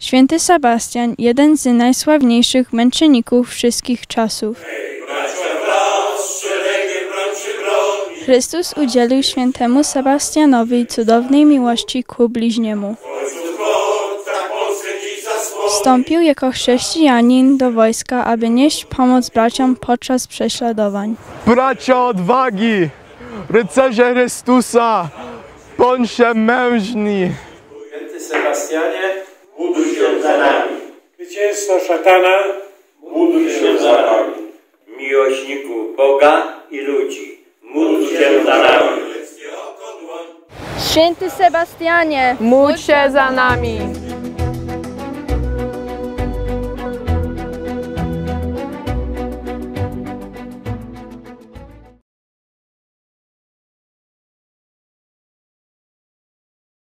Święty Sebastian, jeden z najsławniejszych męczenników wszystkich czasów. Chrystus udzielił świętemu Sebastianowi cudownej miłości ku bliźniemu. Wstąpił jako chrześcijanin do wojska, aby nieść pomoc braciom podczas prześladowań. Bracia odwagi, rycerze Chrystusa, bądźcie mężni. Święty Sebastianie, módl się za nami. Zwycięstwo szatana, Módl się za nami. miłośniku Boga i ludzi, módl się za nami. Święty Sebastianie, Módl się za nami.